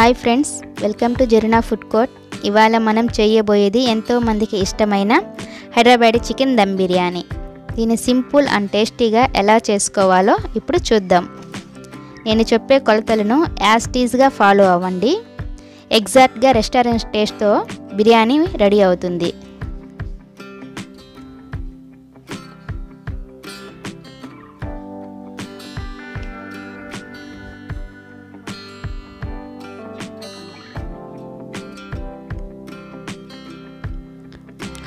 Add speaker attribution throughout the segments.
Speaker 1: Hi friends welcome to Zarina food court. ఇవాళ మనం చేయబోయేది ఎంతో మందికి ఇష్టమైన హైదరాబాదీ చికెన్ దమ్ బిర్యానీ. దీన్ని సింపుల్ అండ్ టేస్టీగా ఎలా చేసుకోవాలో ఇప్పుడు చూద్దాం. నేను చెప్పే కొలతలను యాస్టీజ్గా ఫాలో అవ్వండి. ఎగ్జాక్ట్గా రెస్టారెంట్ టేస్ట్తో బిర్యానీ రెడీ అవుతుంది.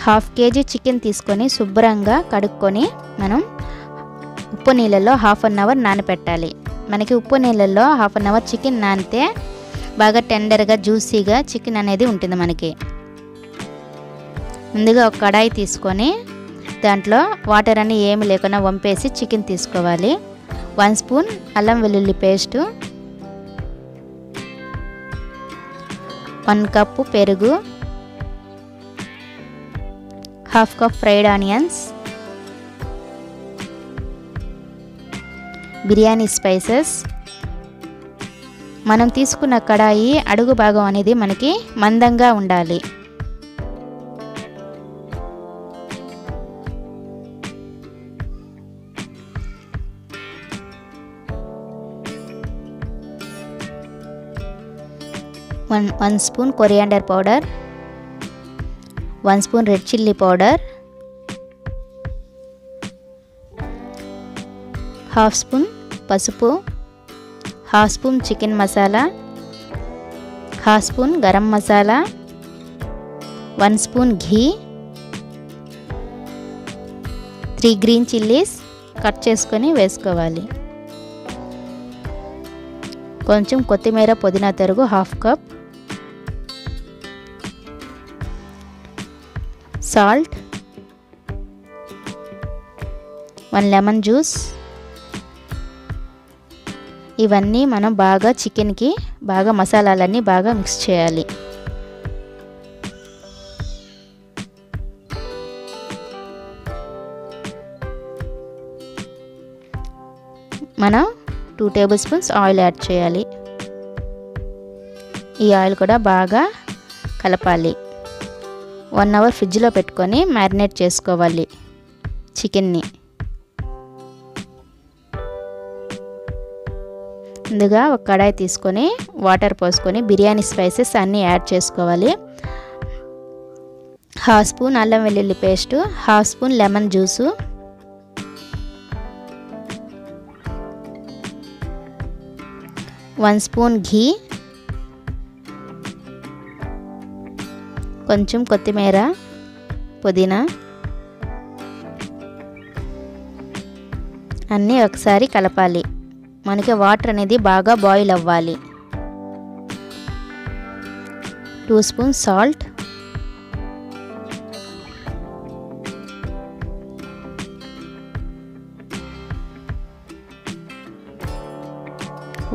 Speaker 1: హాఫ్ కేజీ చికెన్ తీసుకొని శుభ్రంగా కడుక్కొని మనం ఉప్పు నీళ్ళల్లో హాఫ్ అన్ అవర్ నానపెట్టాలి. మనకి ఉప్పు నీళ్ళల్లో హాఫ్ అన్ అవర్ చికెన్ నానితే బాగా టెండర్గా జ్యూసీగా చికెన్ అనేది ఉంటుంది మనకి. ముందుగా ఒక కడాయి తీసుకొని దాంట్లో వాటర్ అని ఏమి లేకుండా వంపేసి చికెన్ తీసుకోవాలి. వన్ స్పూన్ అల్లం వెల్లుల్లి పేస్టు వన్ కప్పు పెరుగు half cup fried onions biryani spices మనం తీసుకున్న కడాయి అడుగు భాగం అనేది మనకి మందంగా ఉండాలి. One one spoon coriander powder. One spoon red chilli powder half spoon పసుపు half spoon chicken masala half spoon garam masala one spoon ghee three green chillies cut చేసుకొని వేసుకోవాలి. కొంచెం కొత్తిమీర పుదీనా తరుగు half cup. Salt one lemon juice ఇవన్నీ మనం బాగా చికెన్కి బాగా మసాలాలన్నీ బాగా మిక్స్ చేయాలి. మనం two table spoons oil add చేయాలి. ఈ ఆయిల్ కూడా బాగా కలపాలి. వన్ అవర్ ఫ్రిడ్జ్లో పెట్టుకొని మ్యారినేట్ చేసుకోవాలి చికెన్ని. ముందుగా ఒక కడాయి తీసుకొని వాటర్ పోసుకొని బిర్యానీ స్పైసెస్ అన్నీ యాడ్ చేసుకోవాలి. హాఫ్ స్పూన్ అల్లం వెల్లుల్లి paste half spoon lemon juice. One spoon ghee కొంచెం కొత్తిమీర పుదీనా అన్నీ ఒకసారి కలపాలి. మనకి వాటర్ అనేది బాగా బాయిల్ అవ్వాలి. Two spoon salt.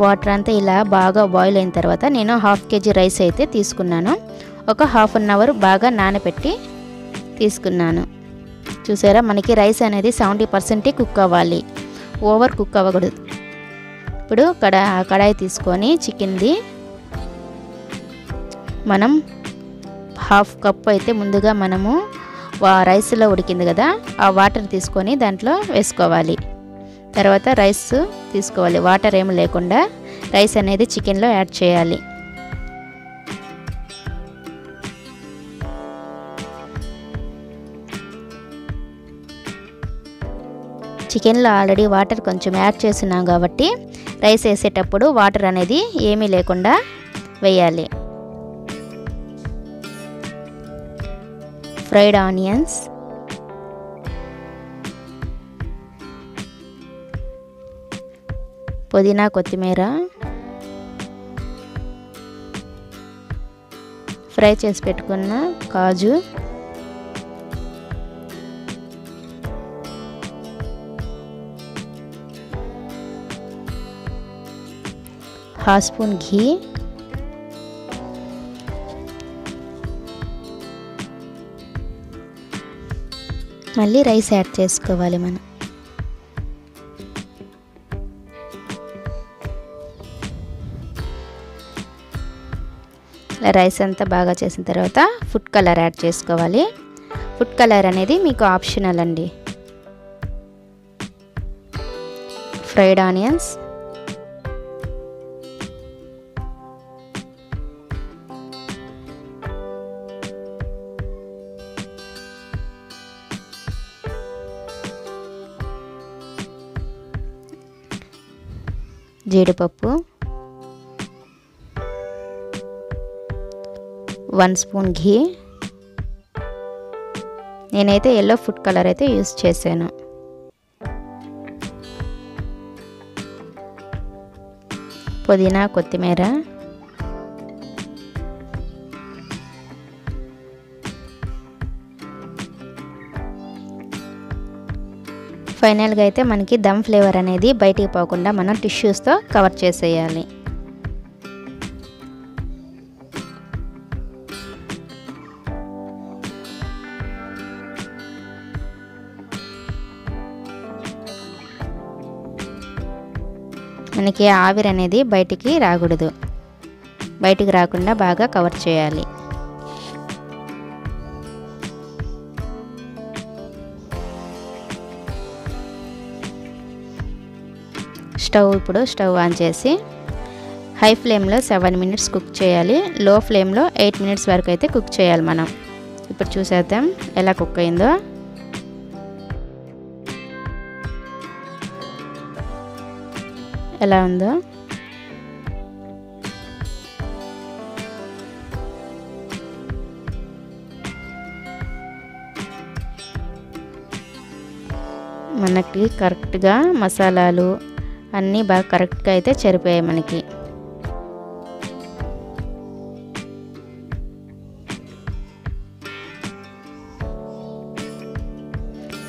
Speaker 1: వాటర్ అంతా ఇలా బాగా బాయిల్ అయిన తర్వాత నేను హాఫ్ కేజీ రైస్ అయితే తీసుకున్నాను. ఒక హాఫ్ అన్ అవర్ బాగా నానబెట్టి తీసుకున్నాను. చూసారా? మనకి రైస్ అనేది సెవెంటీ పర్సెంటే కుక్ అవ్వాలి. ఓవర్ కుక్ అవ్వకూడదు. ఇప్పుడు కడా కడాయి తీసుకొని చికెన్ది మనం హాఫ్ కప్ అయితే ముందుగా మనము రైస్లో ఉడికింది కదా? ఆ వాటర్ తీసుకొని దాంట్లో వేసుకోవాలి. తర్వాత రైస్ తీసుకోవాలి. వాటర్ ఏమి లేకుండా రైస్ అనేది చికెన్లో యాడ్ చేయాలి. చికెన్లో ఆల్రెడీ వాటర్ కొంచెం యాడ్ చేస్తున్నాం కాబట్టి రైస్ వేసేటప్పుడు వాటర్ అనేది ఏమీ లేకుండా వేయాలి. Fried onions. పుదీనా కొత్తిమీర. ఫ్రై చేసి పెట్టుకున్న కాజు. హాఫ్ స్పూన్ ఘీ. మళ్ళీ రైస్ యాడ్ చేసుకోవాలి మనం. ఇలా రైస్ అంతా బాగా చేసిన తర్వాత ఫుడ్ కలర్ యాడ్ చేసుకోవాలి. ఫుడ్ కలర్ అనేది మీకు ఆప్షనల్ అండి. ఫ్రైడ్ ఆనియన్స్ జీడిపప్పు. One spoon ghee. నేనైతే ఎల్లో ఫుడ్ కలర్ అయితే యూస్ చేశాను. పుదీనా కొత్తిమీర. ఫైనల్గా అయితే మనకి దమ్ ఫ్లేవర్ అనేది బయటికి పోకుండా మనం టిష్యూస్తో కవర్ చేసేయాలి. మనకి ఆవిరి అనేది బయటికి రాకూడదు. బయటికి రాకుండా బాగా కవర్ చేయాలి. స్టవ్ ఇప్పుడు స్టవ్ ఆన్ చేసి హై ఫ్లేమ్లో సెవెన్ మినిట్స్ కుక్ చేయాలి. లో ఫ్లేమ్లో ఎయిట్ మినిట్స్ వరకు అయితే కుక్ చేయాలి మనం. ఇప్పుడు చూసేద్దాం ఎలా కుక్ అయిందో. ఎలా ఉందో. మనకి కరెక్ట్గా మసాలాలు అన్నీ బాగా కరెక్ట్గా అయితే సరిపోయాయి మనకి.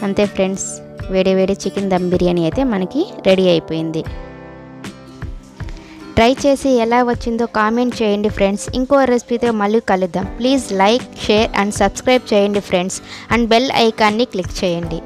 Speaker 1: అంతే ఫ్రెండ్స్ వేడి వేడి చికెన్ దమ్ బిర్యానీ అయితే మనకి రెడీ అయిపోయింది. ట్రై చేసి ఎలా వచ్చిందో కామెంట్ చేయండి ఫ్రెండ్స్. ఇంకో రెసిపీతో మళ్ళీ కలుద్దాం. Please like share and subscribe చేయండి ఫ్రెండ్స్. అండ్ బెల్ ఐకాన్ని క్లిక్ చేయండి.